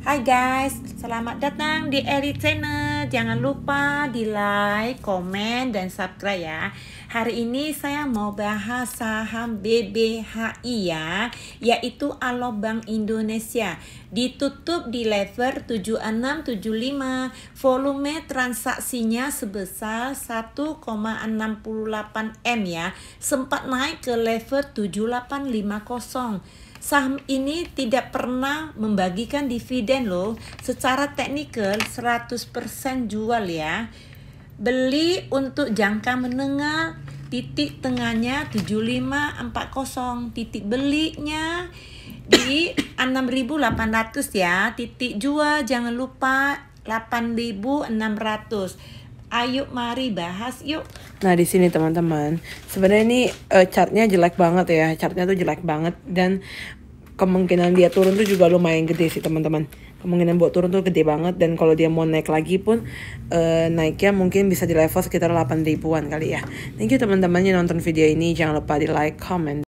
Hai guys, selamat datang di Eri Channel. Jangan lupa di like, komen, dan subscribe ya. Hari ini saya mau bahas saham BBHI ya, yaitu Alobank Indonesia. Ditutup di level 7675, volume transaksinya sebesar 1,68 M ya. Sempat naik ke level 7850 Saham ini tidak pernah membagikan dividen loh. Secara teknikal 100% jual ya. Beli untuk jangka menengah titik tengahnya 7540 titik belinya di 6800 ya titik jual jangan lupa 8600 ayo mari bahas yuk Nah di sini teman-teman, sebenarnya ini uh, chartnya jelek banget ya, chartnya tuh jelek banget dan kemungkinan dia turun tuh juga lumayan gede sih teman-teman. Kemungkinan buat turun tuh gede banget dan kalau dia mau naik lagi pun uh, naiknya mungkin bisa di level sekitar 8 ribuan kali ya. Thank you teman-teman yang nonton video ini, jangan lupa di like, comment.